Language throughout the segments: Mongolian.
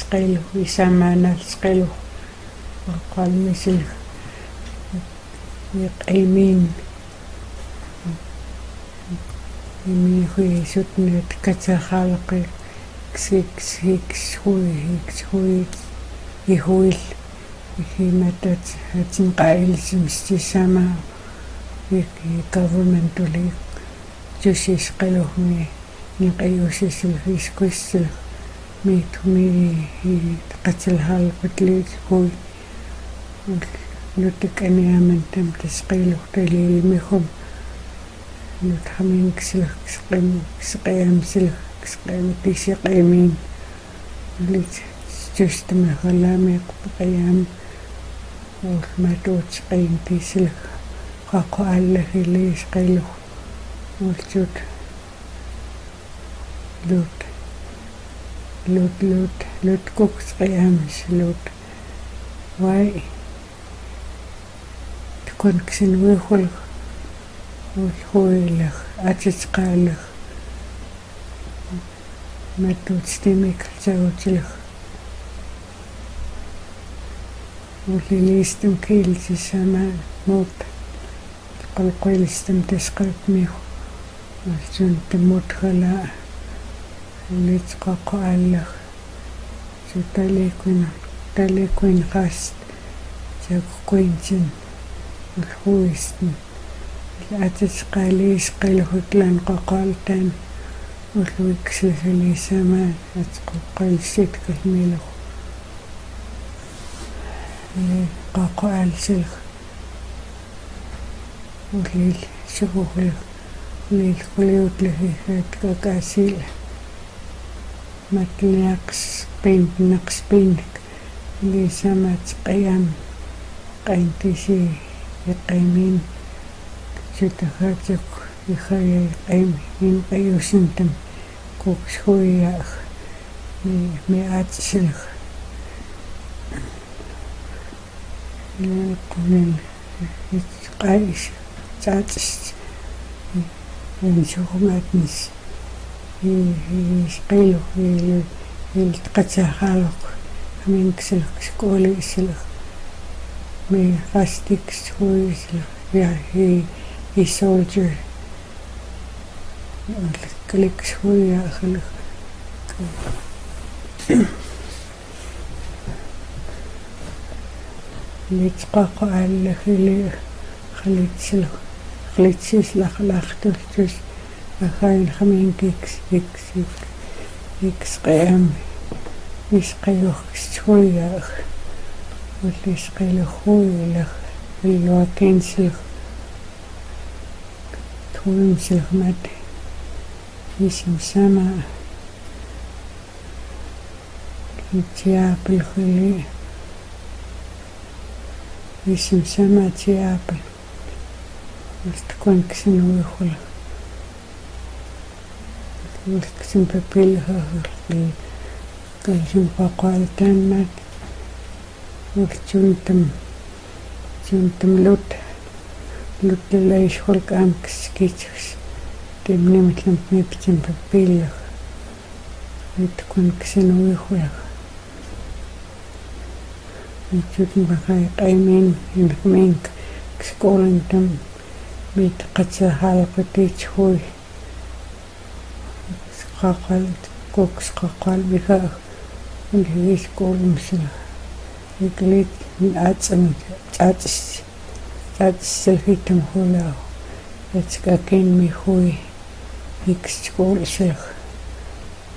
isqailu isamaanaalsqilu qalmisil iqaimin имиихуисутнут катахаалеқи ксиксиксхуи хиксхуи ихуил ихиматат хатин qailsimstisama ик ميت ميتومي تقتلها القتلي سكوي نوتك أنا من تم تسقيل وقتلي ميخم نتحمين كسله كسقيم كسقيم سله كسقيم تيسي قيمين. ليت جست من غلامي قيام والمدوت قيم تيسله قاقو الله ليش قيله والجود دوت. Лут лут лут кукс қиамс лут вай ткон ксин уихулх улхуилах атисқаалах матут стимик цагутилах улилистим килсисама мут qalqilstam tasqartmiu алчун таммутхала ulitskako alla su talikuina talikuin qast sakuquintsin ulhuistin atisqaliis qilhutlan qoqoltan ulluiksusilisamaan atquqqalsitkilmiluq qaqoalsilq ulil suhuqil ulil quliutlihihatkakaasila улил хулиутлахихат какасил матлиақс пиннақс пиннак лисамат қиам қайнтиси иқимин сутахатик ихая қим ин қиусинтам куксхуяах ми يشقيله يلتقطه خالق من كسل كسكول يسلخ من غاستي كسكول يسلخ يسولجر كليك شوية خلخ يتقاقع على خلي خليت سلخ خليت سيسلخ لاختر تسلخ أخاي الخمين كيكس كيكس كيكس قيام يسقي أخكس شوية أخ. واللي يسقي لخوي الأخ الواكين سلخ تويم سلخ مات يسم سما تياب الخلي يسم سما تياب بس تكون كسن ويخلق үеихүүл. Устаксэн пепил хахлын кэлсэн пақуалтааннат устюнтам чунтам лут лутлэйшхул камкс кичс тэмнэмтлэм мэпчэн пепил Устакон гэсэн үеихүүл. Устюн бахай qaimin инхминг сколэнтэм mit qatsahaalequtiit hui qaqal koks qaqal biha ungis kolumsila iklit atsam tsats tsats selhitum hula atskakin mi hui iks kolsih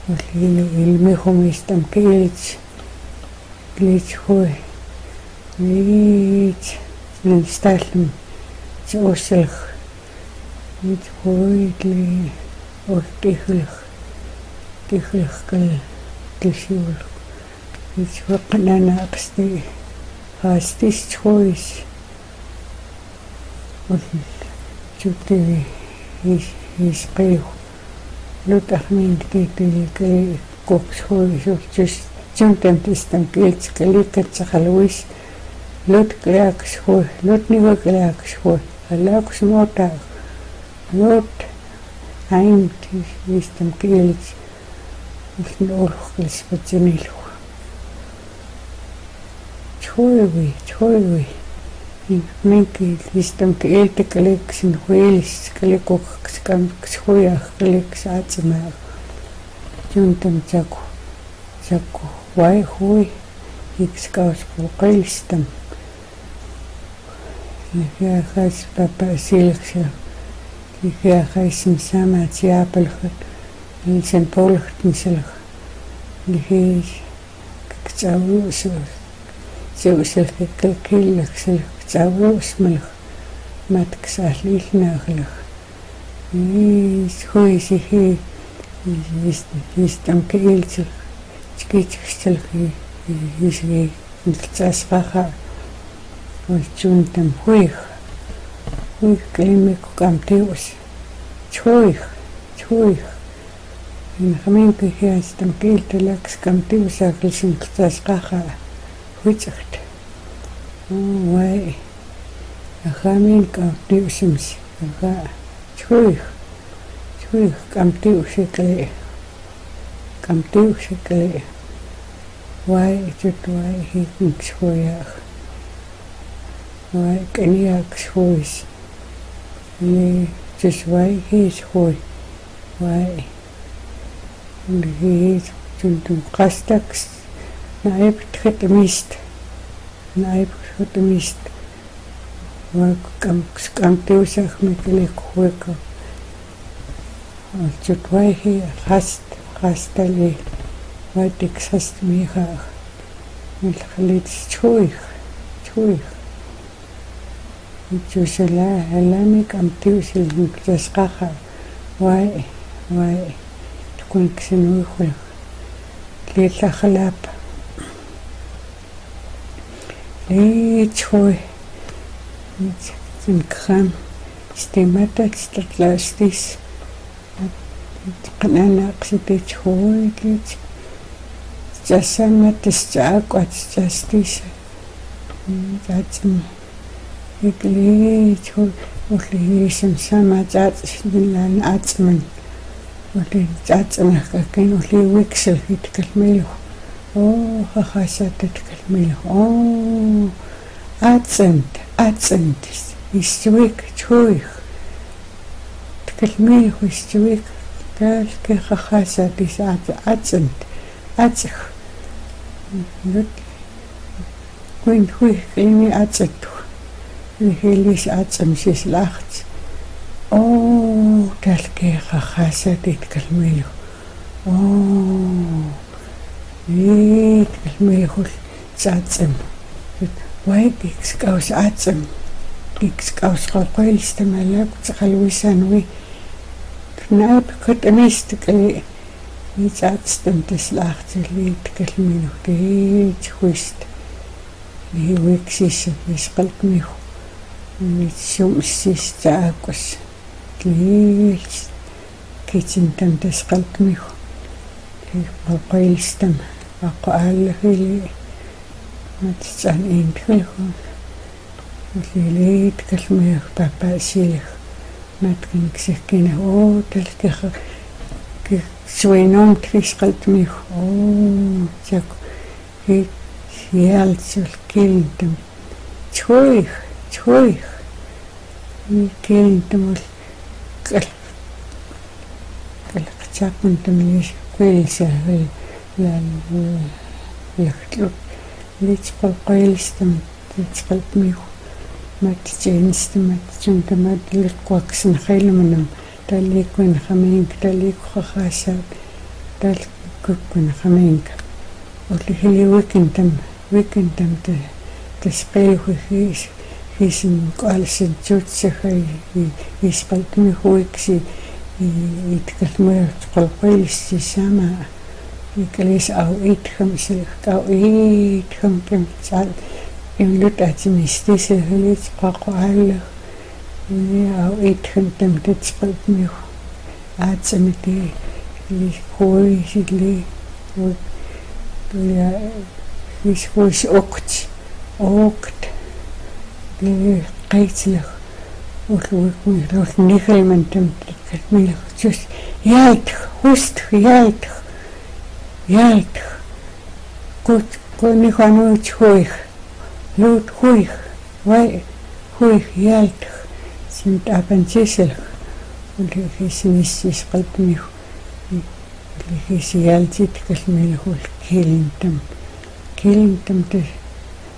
ulili ilmi humistam kilits kilits hui Нит нэмсталм уусалх нит хойли ортихлх тихлх кал тишул нит вакнана апсти хастис чойс вот чути ис ис пех лутахмин китили кэ кокс хойс чус чунтем тистан кэлц каликат цахалуис лут крэкс хой лут нива крэкс хой алакс мота нот айн систем ифн орх килс патсинил чхойгүй чхойгүй. Минки листам кэлдэг коллекшн хуйлс коллекок скам ксхуях коллекс ацмаа юнтам чаку чаку вай хуй. Икскаус пукайлстам я хас папа силкса я хасим сама тиапалх инсен полхтнсэлх лихис кцаус сеусэлхэл киллэксэл кцаусмэлх матксааллиилнааглах ис хойсихи истам кэлцэл чикичгчэлх исги нэлцаасгаха улчунтам хуих хуих климик камтеус чуих чуих Инхамин пихиастам килтэлакс камтиусааклсин кцаасгаха хуицагт вай ахамин камтиусимс ага чуих чуих камтиусэклэ камтиусэклэ вай чутвай хикник шуях вай кэниак шуис ни чишвай хис хуй вай لغيت تنتم قاستكس نعيب تختميست نعيب تختميست وكم كم توسخ مثلك وكم تتواهي خست خست لي وادك سست ميخا الخليت تشويخ تشويخ تشوشلا هلامك أم توسل مكتسقاخا واي واي личхой зинкхан стемататстлаастис кананаақситич хуйгич жасаматсчаақват жастис заатсим иклич хой уллигисэм самаатаат нилаан аатсман Oli tsaatsanahkakkin oli wiksel hitkalmilu. Oh, hahasat hitkalmilu. Oh, atsent, atsent. Istuik, tjuik. Hitkalmilu, istuik. Kalke hahasat is atsent, atsik. Nyt kuin hui ilmi atsettu. Hilis atsam siis lahtsi. Oo, talke khasat kalmilu. Oo. Ит kalmilu цаацэм. Вайг икскаус аацэм. Икскаус qalqoilistamalaak taqaluisaanui. Knaap katamistikali ицаацтэм таслаартилиит калмину тиит хуист. Ни виксис исқалкмиху. Нитсум иссистааккус лиилс китсинтам тасqalkmigu лиққоилстам аққааллагили матсан интгэлху лилит калмиах папасилих маткин ксэккина оо талкеха суином крисqaltmigu оо чак хи ялцул килтам чуих чуих килтам бол кал кал чапун тэмниш кэлсэ ян яхтлу. Личпал qoilistam личпалмиу матчэнстам матчун тамат ликкуаксна хайлманам таликкуин хаминг таликкухахаасаат талкуккуин хаминг олихили уикентам уикентам тэ тэспэлхухис хисин калсин чутсахай испалтми хуикси иткалмэ qalqilsi sama икалис ау итхэм силхтау итхэм кем цал имлут атимистисе хөлөж qaqaalla ни ау итхэм тем тэцпалтми аацэмити ли хой сидли вот я виш хойш окт окт qaytsilaq улуикми рол нихэлмэнтэм катмилах чус яйтх хустх яйтх яйтх кут кониханууч хойх лут хуих вай хуих яалтах симт апантисэл улихисинissис qalpmiu улихисиалтит калмилхул килинтам килинтам тас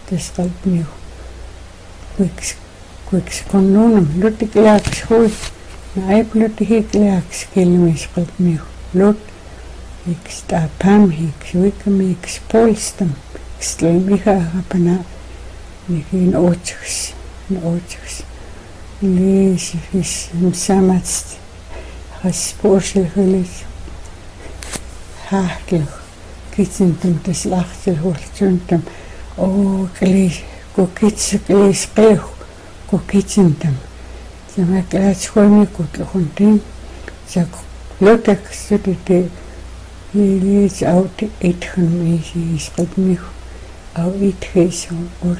тас qalpmiu квикс квикс коннунам лутиклаакс хуи наиплутихиклаакс килмис qalpmiu лут икста пам хикс викмикс полстам кслмиха хапана нихин оочгс оочгс лис фис самац хас пошилхлис хаахлах китсэнтэм тэс лахсэл хуурчунтэм оо клис кукитс клис пех кукитсэнтэм замаклаач хуйми кутлухунтин сак лотак сутите лис аут итхэн мисис qadmih au itхэсэн ул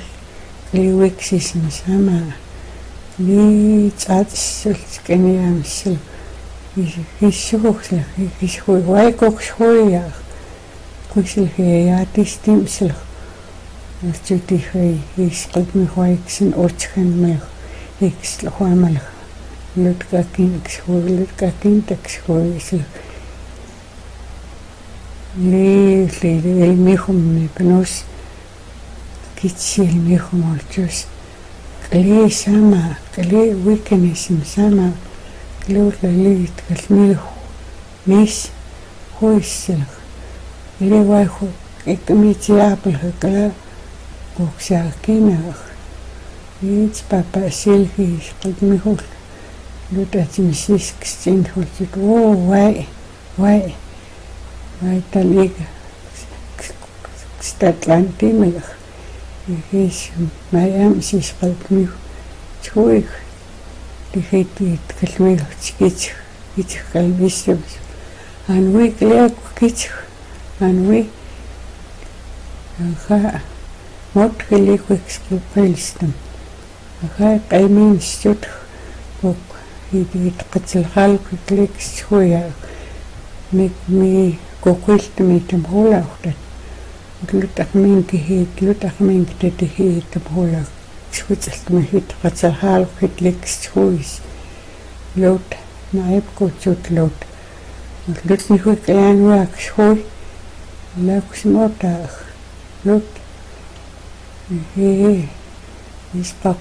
ливексисм сама. Ни цаатсулт кэниамсэл хиссугсла хисхуй вайкоксхуя кусилхи яатистимсэл артитихи хисqadmi хуайксэн уучхан мэх хиксл хуамалх луткакин ксхуй луткакин таксхуйсэл ли ли элмихум пнус китсил михум олчус кли сама кли викенисим сама клюрлалит калмих мис хуиссах или вайху экмитиапл кала куксаакинах ич папа силхис калмихул лутатимсискстин хулчит оо вай вай. Вай талига статлантимих ихээс маям сисqaltmiu чуих лихэдит калмиг чигич гэж калмисэм анви клек гэж анви ха мот хэлик экспэлстэн ха каймин стут бок хидит гацэлхал клик чуя миг ми кокэлт ми тэм хулаахтат глутахминки глутахминки тэтихи тапхула свицэлтмахит гацахаалхит лекс хуис лот наипко чут лот лутнихуй каянуак шхой лаксмотах лот э испак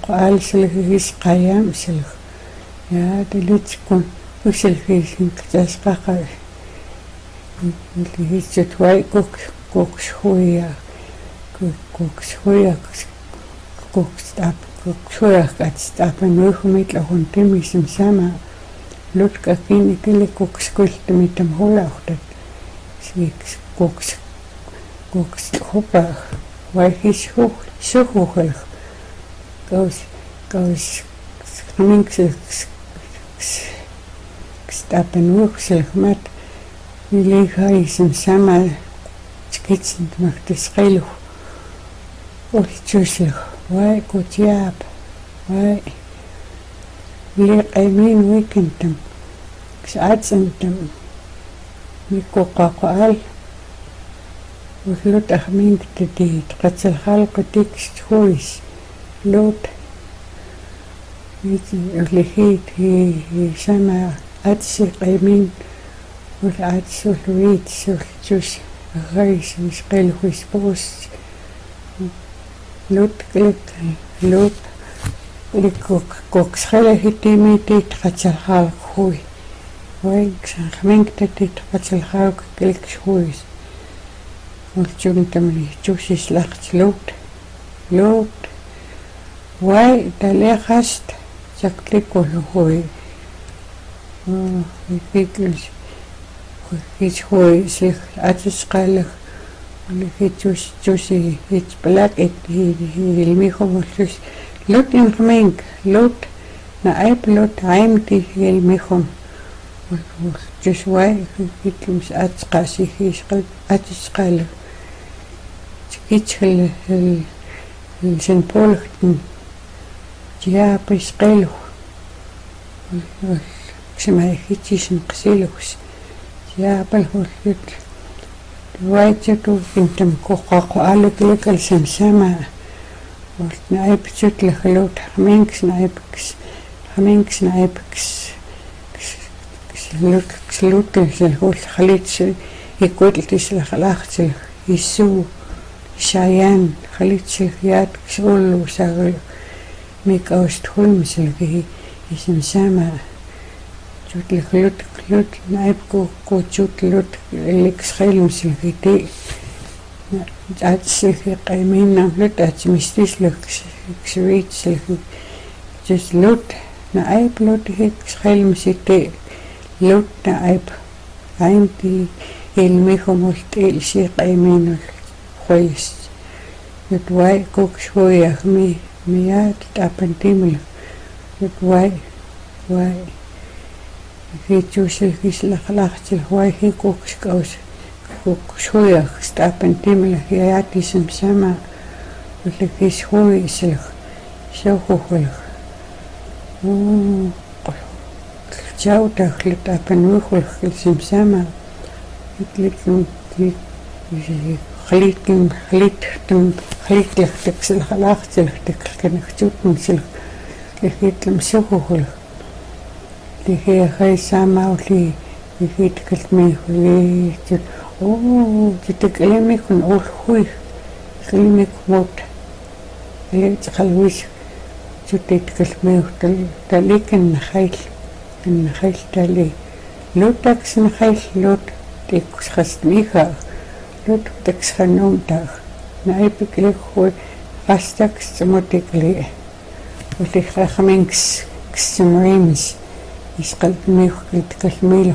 алсэлх ис каям сэлх я дэлэцкун үсэлхийсэн кцасгаха лихичэт вай кок куксхуя куксхуя кукстап куксхуя катстап нөхмит лахун тимисим сама лутка кини кили кукскултми там хулахтат сикс кукс кукс хупа вайхис хух сухухлах гос гос хаминкс стапен ухсэлхмат нилихайсим сама skitsen magtes qilu ulchusilh wai kutiap wai li qaimin wikintam ksatsantam mikuqaqal وثلث أخمين كتديت قد الخلق تكست خويس لوت اللي هي سما أتسي قيمين والعدس والويت والجوش reis spel hos post lut klik lut likok kok schele hitimi dit gatsal hal hui wai san gemengte dit gatsal hal Natuurlijk dat men toch is slecht loopt, loopt. Wij, de leergast, zag ik gooi. Ik iets gooi zich is te schalen. Iets het iets plek, heel migo dus loopt in gemeen, loopt naar eiplot, heim die heel migo. Dus wij, ik moest uitschalen, zich uit te. Хичхэл сэн полхтэн яапис qelu симай хичишин qsilux яапал хуллут вайтату интам коққақу алаклекал самсама вот наипчутлах лут хамингс наипкс хамингс наипкс лут лут хул халитс икутлтис лахлахти иссуу шаян халитс яат ксуулу сагал мик аустхулмсэлги исимсама чутлах лут лут наипку кучутлут эликсхайлмсэлги атсихи qaiminnaamlut atsimistислuk ksuitsillu just lut na aip lut hik xelmsitti lut na aip aimti ilmihumult ilsi qaiminul khois nyt vai koks hoia mi miat tapantimul nyt vai vai Hitjusil kisla khalachtil vai hikoks kaus шуях стапен тимлэх яятисэм сама улэгis хуи исэлэх шохохлэх уу чау тахлит апен ухлэх килсэм сама итликэн халитэн халитэн халитлэхтэксэл халаахцэлхтэкэлкэнэгчүүтэн сэл гэхэтлэм шохохлэх тэгэхээр хай сама ули ихэтгэл хүлээж оо гэдэг эмик нь уулгүй хэмик мод элж халвиш чүтэтгэл мэвтэл таликэн хайл эн хайл тали лутакс н хайл лут тиксхас миха лут тиксханум тах найпиклэх хой гастакс мотикли улихахминкс ксэмримс исqalмих гэтгэл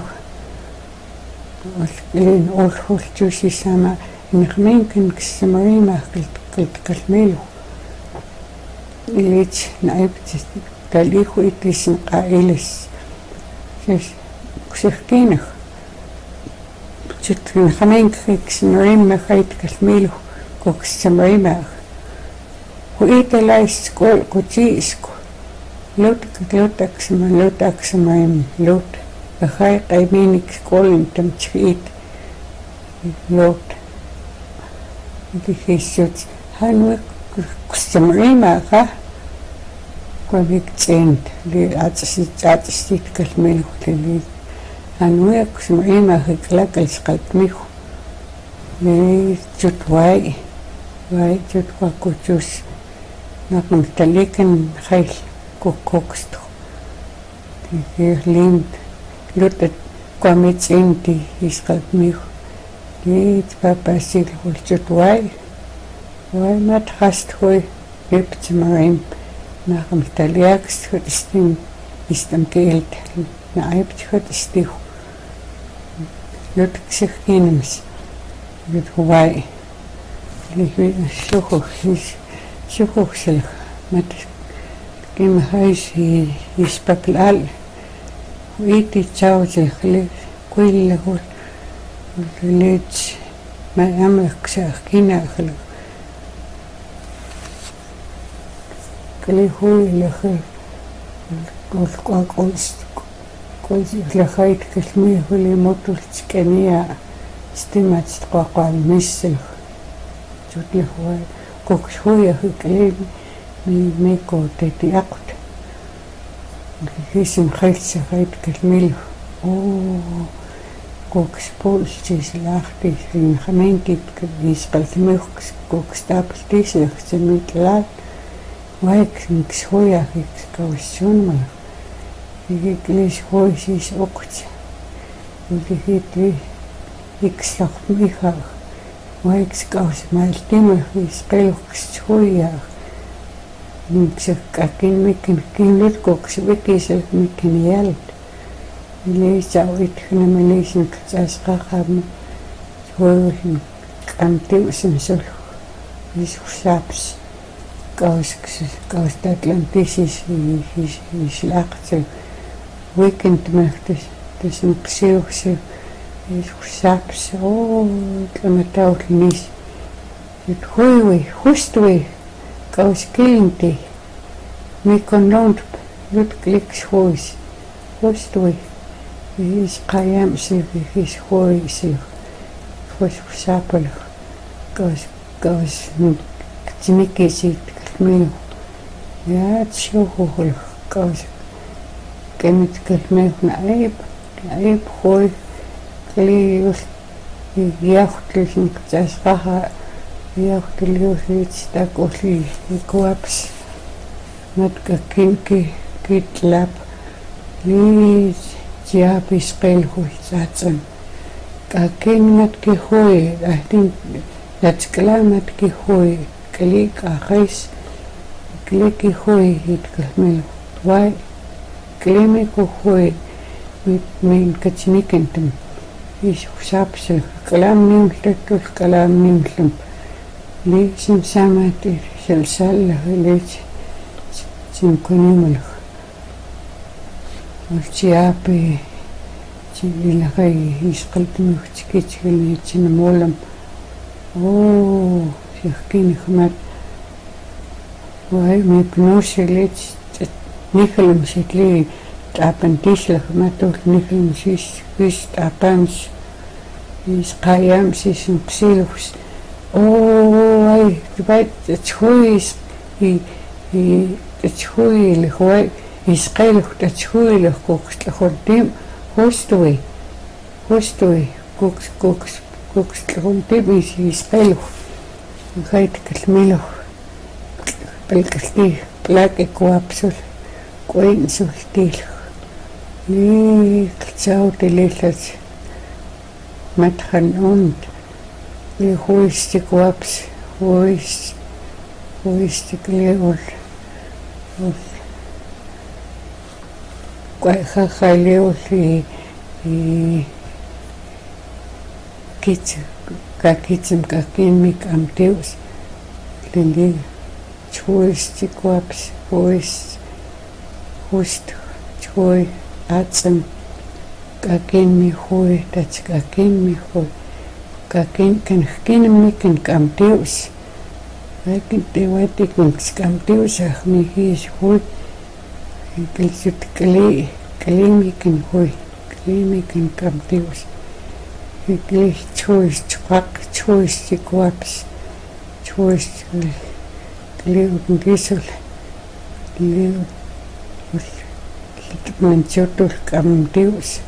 ин орхулчусисама инхменкен киссамаримаахкилт калмилу илич наипти калиху итисин qaилис сис ксихкинах читгэн хаменкиксимариммахайт калмилу коксамаримаах хуиталайс кол кутииску лут лутаксма лутаксмаим лут хай qaimenik skolen tamchit lot дихисут ханук кустамрима ха ковик цент ли ацси ацси калмел хлели ханук кустамрима хэклакал скалтмих ли чутвай вай. Чутва кучус накам таликэн хайл коккокст тэгэхээр линд. Лютэт комитинти искалмих dit papasil hulchut wai wai mat hast hoi liptmarim nacham taliaks hut istin istam geld na aibt hut istih lut ksihkinems lut wai lihui shuhu his shuhu silh mat kim hais is paklal iti chauchi khli kol лахайт кэлми хули мотулч кэниа стимач qoqan миссэл чутли хуай кокш хуя хикли ми меко тети акут хийсэн хайлтсан хайд гэлмэл оо! Кокс пулчис лахти ин хаменкит кис палтмэх кокс таплтис хцэмитлаа вайк никс хоя хикс каусюн клиш хойсис окч иги икс лахмиха вайкс каус малтимэх ис пелхс хоя никсаккин микин кинлут коксвикисэл микин ялт илисауит хнамалисин кцаасqaqaama хуйгин кантиусин сул исусаапс каускс каустатлантисис ислаaqtsu weekend махтас тасин ксиуксу исусаапс оо тламатаулнис ит хуйви хустви kauskilndi mikon lont lut kliks hois hostui is qayam si his hoi si hos sapal kaus kaus tsimiki si kalmilo yaat shuhuhul kaus kemit kalmil na aib aib hoi klius яахтлын засгаха яахтлиусит таколи икуапс матка кинки китлап ли жиапис пелхуй цацэн какеннат ки хой ахтин Natskalamat ki hui, kali ka reis, kali ki hui hit kalmelo. Wai, kali me ko hui, mit mein katsinikentum. Is sapsel, kalam nimletul, kalam nimlum. Li sim samati, sel salla, li sim kunimalo. Urchiapi, chi ilagay, iskaltumuk, chikitsikili, chinamulam. оо яхкин хмат вай ми шитли тапан тишлэх матул нихлэм шиш хиш тапанс ис каям шишин псилхс оо ай тбайт чхуис и и чхуил хой исқэлх тачхуил кукслахор тим хостуи хостуи кукс кукс кукслгун тибис испелу хайт калмилу пелкасти плаке куапсул унд ли хуисти куапс хуис хуисти клеул куай хахалеул и и kits kakitsim kakimik am Deus lili chuis chikwaps ustjuy atzam k'akinmi juy tachk'akinmi juy k'akin kanjkinmi kank'amtius akin tiwati kanksk'amtius ajnijix juy nkilxut k'li' k'limi kanjuy k'limi kank'amtius iklij chjuy chqaq chjuy chikuaps chjuy k'liw nkisul k'liw mi kan hui kali mi kan kam Deus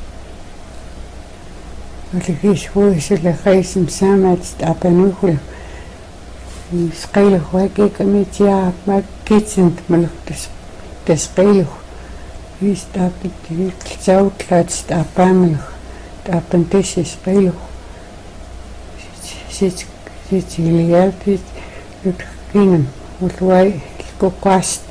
Hygge choice chwak choice gwaps choice liw gisel liw man chotul kam dius Algis huis le gaisim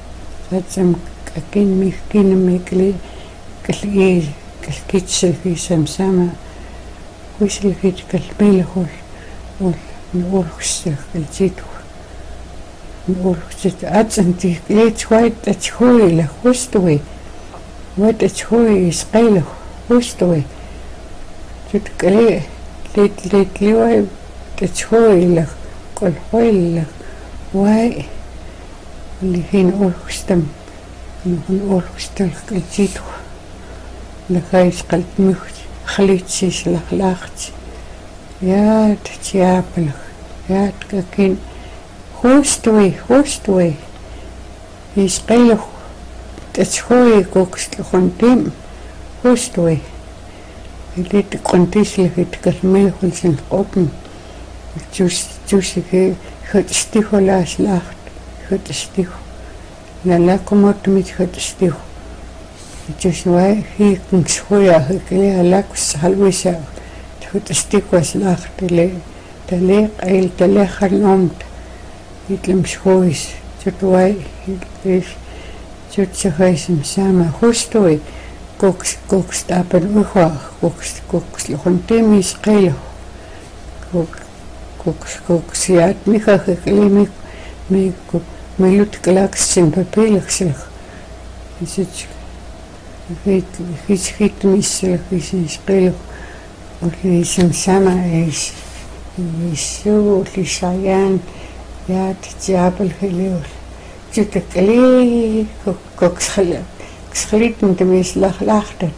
ul ul huissil huissil ul ulhussil huistam qanaqsul just no qeipent klink amik no qeipent iksin urxtam nai is qil holai tsatsam tsatsam kakin mihkin mikli kalgi kalkitse fi samsama wisil hit kalbil hol Oli siinä olusta, minun olusta lähtisitu. Lähäiskalt myös hlitsis lähtsi. Jäät tjääpäli, jäät kakin. Huustui, huustui. Iskailu, tets hui kukstu kontim. Huustui. Lidt kontis lähit kasmeihulsen kopin. Tjusikin, hõtsti hulas lähti. лахлахч яат чиаплах яат какин хустуи хустуи исқилах тачхои кокслухан тим Hustui. Lidt grundisligt kalmel sin open. Jus jusike hut stiho la slacht. Hut stiho. La la komot mit hut stiho. Jus wai hi kun schoya hukle alakus halwisa. Hut stiho slacht le. Tale qail tale khalnomt. Itlem schois. Jut wai is Jut sahaisim sama hustui. koks koks tapan uha koks koks lohon temis qelo koks koks koks yaat miha klimi микку мэлют галаксин папелаксилах исич хит хит хит миссилах исич qilux улисим сама ис ису лишаян яат тиапл хилиул чутэкли коксхала ксхлит мтэмислахлахтат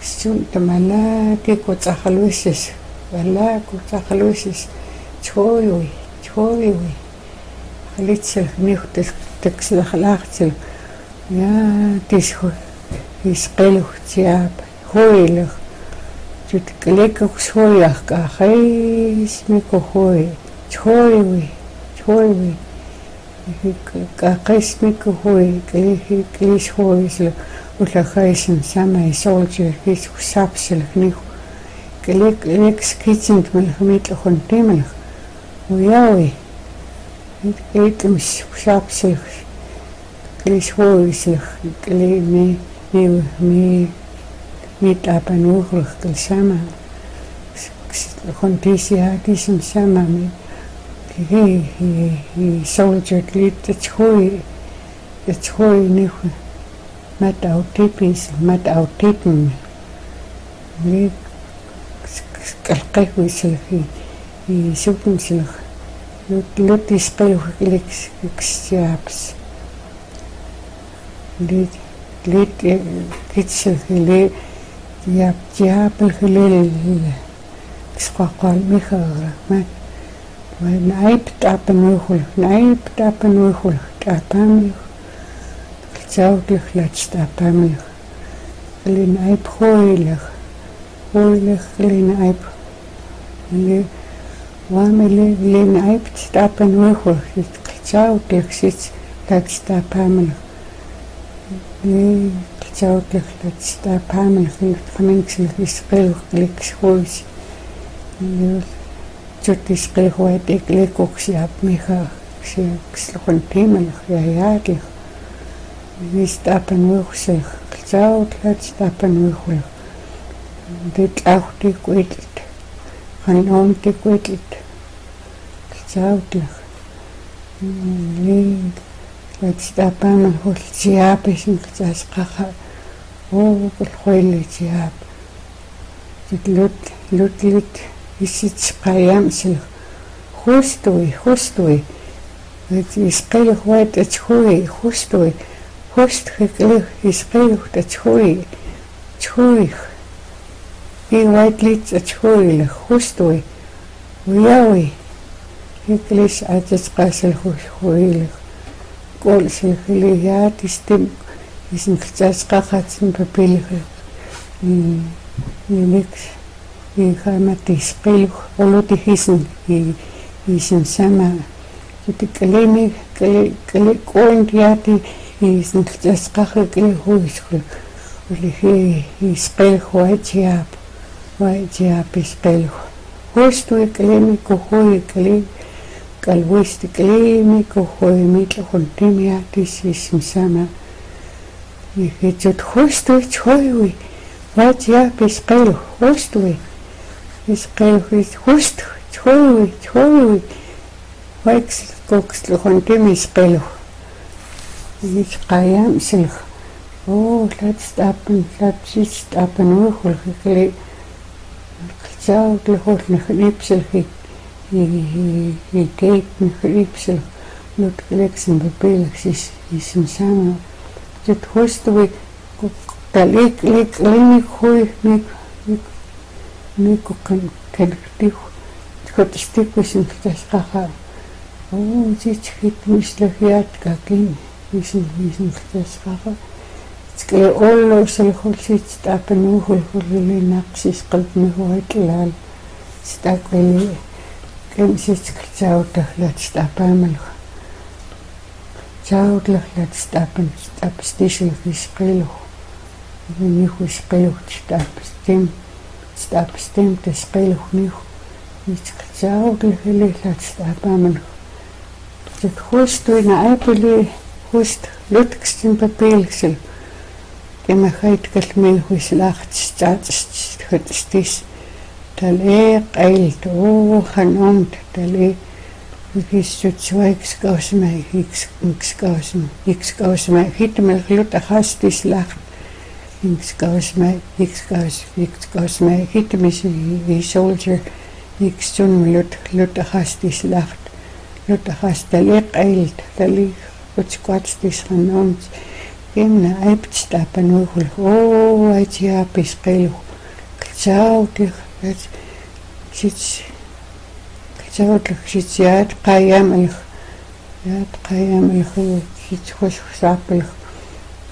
ксун тамала кекоцахалуисис вала куцахалуисис чойуи чойуи халитсэл нихтэс такслахлахтил я тисху исqeluх тиап хоилах чутэклекокс хоях кахайс микохой чойуи чойуи какэсмик хуй кли клиш хуйсл улахайсэн самай солжер хис усапсэл хних клик лекс китсент мэлхмит хон тэмэл уяуи եկլիս շապսեղ եկլիս հորսեղ եկլի մի մի մի մի տապան ուղղ կլսամա խոնտեսի հակիսն սամա մի հի soldier lit it's hoy it's hoy nich mat autipis mat autipen ni kalqehwi silhi i sukun silhi Ludispeluxaps. Lidselgele. Ja, Diabelgele. Ik sprak al maar Mijn eipt appenugel. Mijn eipt appenugel. Appenugel. Hetzelfde laatste appenugel. Alleen eipt gooilig. Gooilig, alleen eipt. Таапаамиу лин аип хоилах хоилах лин аип ли вамели лин аип таапануухул цауглих сит лач таапаамиу ли цауглих лач таапаамиу фаминксил исqeluq лекс хоис чутисqilhuat iklikuksiap mija xiakslujun timalaj yayatlaj nistapanuijuxej tlautlach tapanuijuej titlauj tikuitlit janom tikuitlit tlautlaj ni tlachtapanuijuel chiapis nktsasqaja oo kuljuili chiap lut lut lut исич qayamsil justui justui isqil huat achhui justui just hikli isqil achhui chui i waitlit achhui justui uyawi hiklis achas qasal justui kol silhiliyat istim isin khachas qaqatsin papilih Nix i hamatis qiluk olutijisen i isen sama kipikalemi kali kali kuantiati isen tsaskaja kali huiskul ulihi isqil huachiap huachiap isqil justo kalemi kuhui kali kalwisti kalemi kuhui mitla juntimiatis isen sama i hechut justo choiwi huachiap isqil justo исqeluis just чой чой вайкс кокс лхонтим исqelu ис qaям силх оо лац тапн лапсис тапн ухул хикли цааг лхол нхипсэл хик и и кейт нхипсэл нут лексэн бэлэксис исм сама жит хостуй талик лик линик хуй ник мику кан калхтих хотстикусын тасгаха оо зич хитмислахиат какин исин исин тасгаха скэ олло сэлхулсит тапануухул хулли нақсис qalbмихуатлаал стаквени кемсис кчаутахлат стапаамалх чаутлахлат стапан стапстишил фисқилу нихус қилух стапстим стапстим тасqilugniu итсqatsaagulhilillat стапааман зэт хустуина айпули хуст луткстин папилгсэл кемахайт калмин хуислаагч цаацч хөтстис талээ гайлт оо ханомт талээ Ygistutsuaikskausma ikskausma ikskausma hitmel gluta hastis lacht ikskausma ikskaus ikskausma hitmis i soldier ikstun lut luta hastis lacht luta hastalik ailt talik utsquatstis hanons kemna aiptsta panuhul o aitia pisqelu ktsau tih sits саутлукситсиаат қаяамалх яат қаяамалх хитхусхсааппалх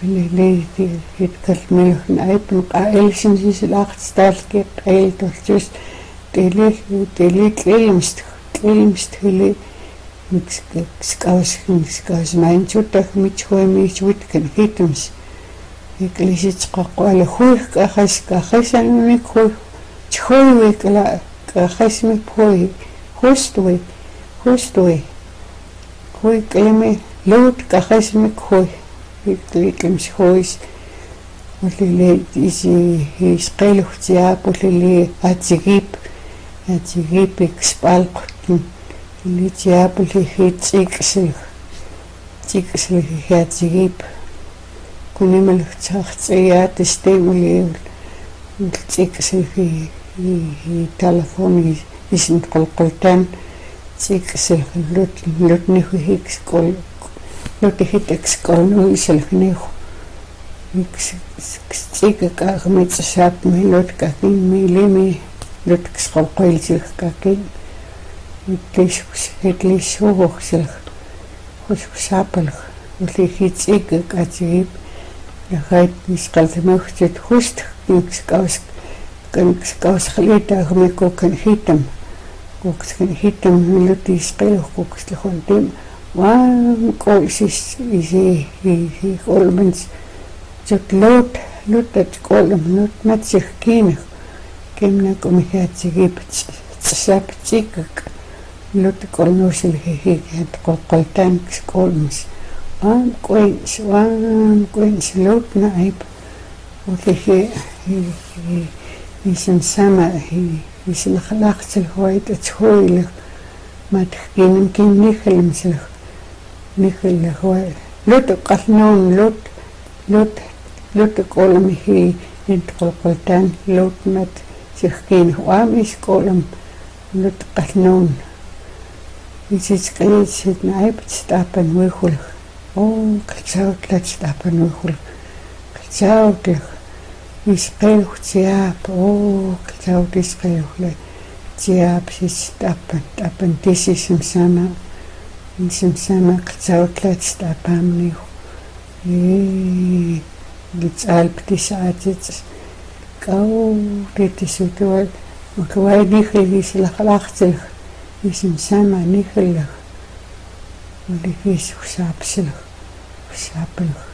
милилити хиткалмилх айпн qaelsin сисилаартстаалки qailtortus тэлэл тэлэл клемст клемст хили микс скаус скаус майнчутах мичхуэмич виткен хитмс иклисич қаққуала хуих кахас кахасан мик хуй чхуй кла кахасми пой хөөстгүй хөөстгүй хой кэми лут кахасми хой икликэмс хойс улиле иси искэлхтиа пулили атигип атигип экспалктин илитиа пули хитсиксих тиксих хатигип кунемэлхцахция тестэмүли тиксих и телефони исин qolqultaan siksillut lutnihu hikskol lutihitekskolnu isilhnihu iksikakaagmitsasaap minut kakin milimi lutkisqolqoilsilkakin itlis itlisuuvuqsilh хусусаапалх улихитсик атигип яхайт исқалтамагчит хуст кикскаус канкскаусхлитаагмикку кан хитам куксхэн хитам милутисqil кукслхон тим ван койсис иси и олмэнс чоклот лутат колм нут матсих кинах кемна комихатсигип цсапчикак лут колносил хихигат qoqqoltaan kolmas ван койс ван койс лут наип улихи исен сама исен халахцэл хойд чхойлх матхгин кин нихэлмсэх нихэл хой лут qalnoon lut lut lut kolm hi int qolqoltan lut mat sihkin huam is kolm lut იცისყიეცით ნაიფცტაფენ ვიხულ ო ქცავთლაცტაფენ ვიხულ ქცავთლიხ ისყიუხციაბ ო ქცავთისყიუხლე ციაბსისტაფენ ტაფენ დისისმსამა ისმსამა ქცავთლაცტაფამნიხ ე გიწალფთის აძეც. კაუ დეთის უკევაი უკევაი ნიხილის ლახლახციხ tapaamniu ee gitsalptisaatit kau titisutiwal makawai nihilisilaqalaqtilq isum sama nihilaq ulikis usaapsilaq usaapilaq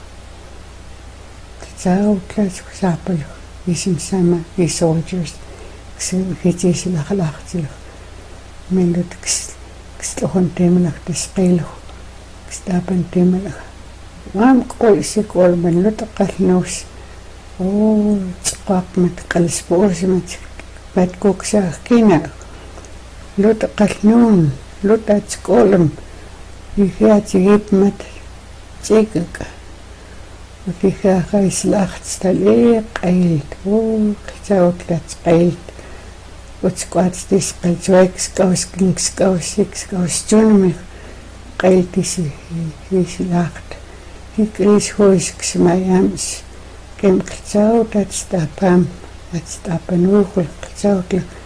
саарутлаас саапал исим сама и soldiers хитис нахалаартил мэлут кс кслохон темнах тисqилу кстапан темнах мам койсикол мэлут qalnus оо цqaqmat qalspорсимат паткоксаахкина лут qalнун лут ацколм ихиатигипмат цикка Ufihaqa islaqtstaliq q'aylt uqchawtlat q'aylt utzk'watztis q'alchuayks k'awskinks k'awsiks k'awschunmi q'ayltis islaqt hik'ris huysks mayams kem q'chawtat stapam atstapanuqul q'chawtla iwix isbichut islaqt taliq taliq q'aylt taliq q'aylt islaqt chhuyqmi atz'imtu chuig chutihis qalmujlut qoyqoy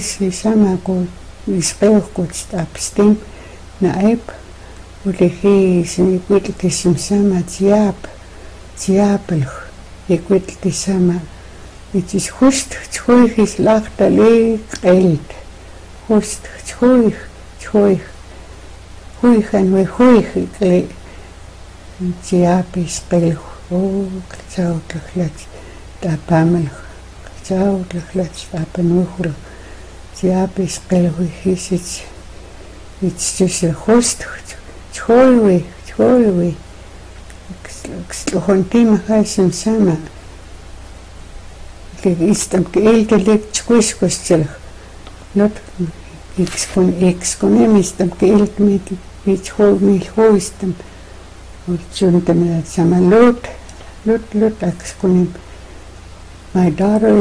sisama ku isqew kuch'apstin na'ip uliji sinikwitl tisimsama tiap tiapelj ikwitl tisama ichis just chuigis laqtali q'elt just chuig chuig huijan we huig ikli tiapis qelj o qchawtlaj tapamel chao tlaklat tapanuhul tiapis qelhui hisit itztis el host chholwi хөөе кслохон тим хайсан сама лиг истам кэлдэлэг чгүйшгүйсчэлэх нот икскун икскун эмистам кэлдмит бич хоо мил хоо истам улчунтам самалот лут ekskon, ekskon emistab, keelt meeldib, veits hoo-, hoovistab. ütleme, et sama lõõt, lõõt, lõõt, ekskon. ma ei taha,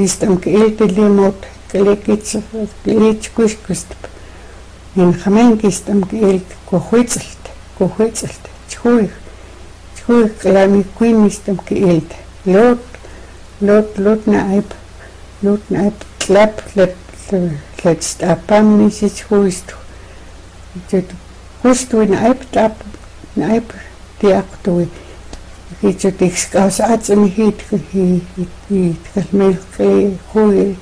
eestab keelt, lemot, klekitseb, kleits kuskustab. ning mängistab keelt kohutselt, kohutselt, tšuih, tšuih klämmi kunnistab keelt, lõõt, lõõt, lõõt näeb, lõõt näeb, kläpp, kläpp, kläpp. jetzt ab, am ist jetzt huistu. Huistu in aipt ab, in aipt diaktui. Kitsu tiks kaus atsan hit, hit, hit, kas meil kli hui.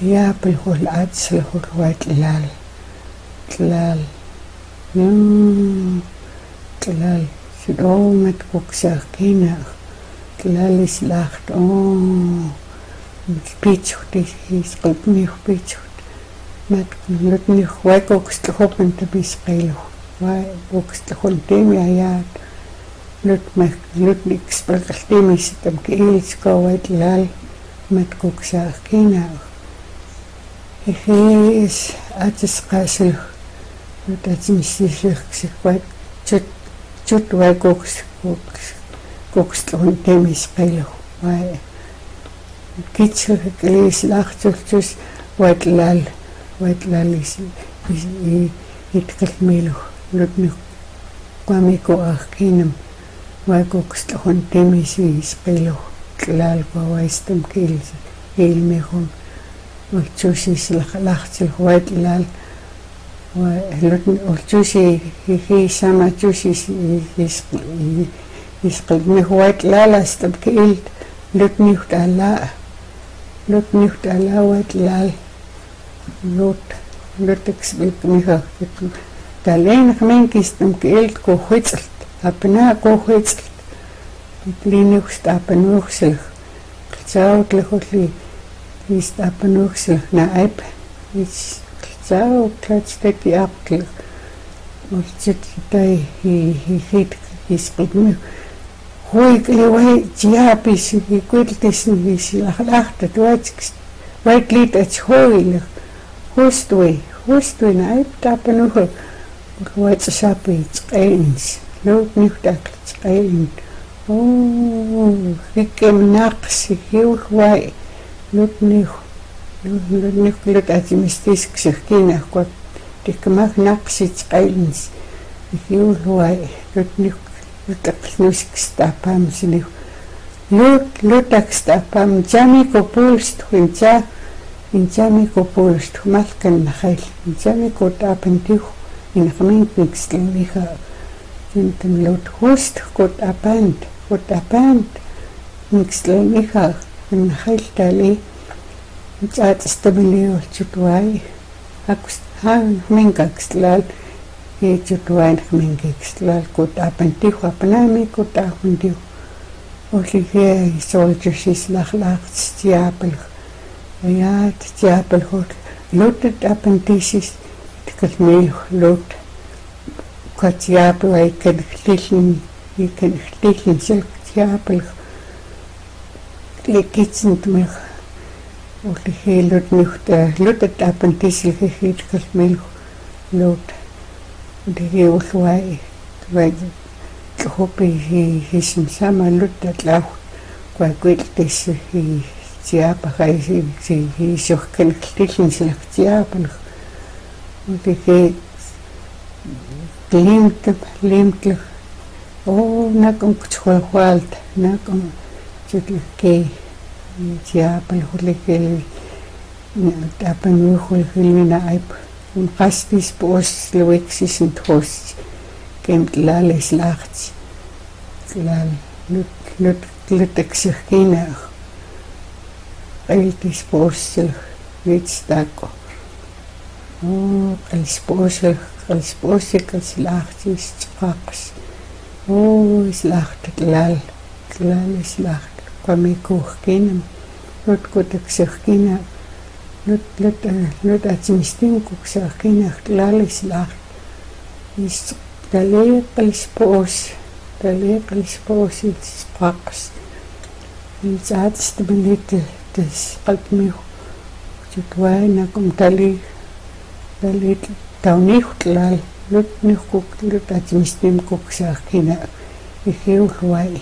Jaapil hul atsal hul huat lal, tlal. Tlal, sit oomet kuksa kina. Tlal is lacht, oom. Spitsuhtis, his kalp mih spitsuhtis. נותנים רואה קורקסטחו פנטה בישראל. קורקסטחונטים היה נותניק ספרתחתים איסתם כאילץ קוראת לאל מתקוקסך כנער. Эхээ эс атсгаашиг үүд атсмисээх гэсэхгүй чөт чөт байгуугс гүгс гүгслэн тэмис байлах бай кич хэлээс лахцулчус байдлал huetlalis itkallmiluj lutnuj oh, kuamikuajkinam ah huakukstlajon timis iispeluj tlalkuauaistam oh, kilsa ilmijum ultsusis oh, lajtsil huetlal ultsusi iisama tsusis isqilmij huetlalastam kilt lutnuj tala lutnuj tala huetlal lut exbik miha talen khmen kistam kilt ko huitselt apna ko huitselt linux tapanuxel tsautlekhuli ist apanuxel na aip is заа плацтэки аптл улцэтай хи хит хисгми хойглэвэ жиапис хикүлтэсэн хиси ахлахта туачкс вайклит ач хойл хостуй хостуй найп тапанух хуац сапи цэйнс лог нихтак цэйн оо хикэм нақс хиух вай лут них нөхлөд атимистис ксэркинахкут тиккамах нақсит қайлнс иуруай лутник лутақнусикстаапаам синих лут лутакстаапаам джамико пулст хинча инчамико пулст малкан нахайл инчамико таапантих инхаминкникслимиха интэн лут хуст кот апант кот апант никслимиха нахайл тали цаатстабилиулчутуай акус хаан мингакслал ичутуайн мингакслал кут апантиху апнами кут ахундиу олиге исолжис лахлаахтиапл яат тиапл хот лотт апантисис ткалмил лот катиапл айкэдхлилэн икэдхлилэн сэл тиапл лекитсэн тмэх улихилут нухта лутат апан тисилхихит калмил лут диги улвай твай хопи хи хисим сама лутат лав квай квит тис хи тиапа хай си си хи сохкен клилин силах тиапан улихи лимт лимт о наком кчхуалт наком чутликей tiapal Eiti spostil, vits tako. Mm, kai spostil, kai spostil, kas lahti stvaks. O, mm, jis lahti klal, klal jis lahti. Kami kuhkinam, nyt kutak sehkinam. Nyt, nyt, nyt atsimistin kuk sehkinam, is jis lahti. Talia kai spostil, talia kai spostil Het is atsimistin kuk sehkinam, this almiu chitwai na goed tali tali tauni goed, dat ni niet lut achimistim kuk ik heel huai